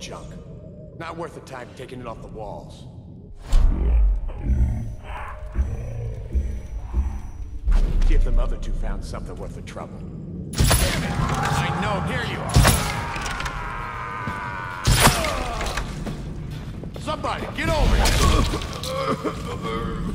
junk. Not worth the time taking it off the walls. See if them other two found something worth the trouble. Damn it! I know, here you are! Somebody, get over here!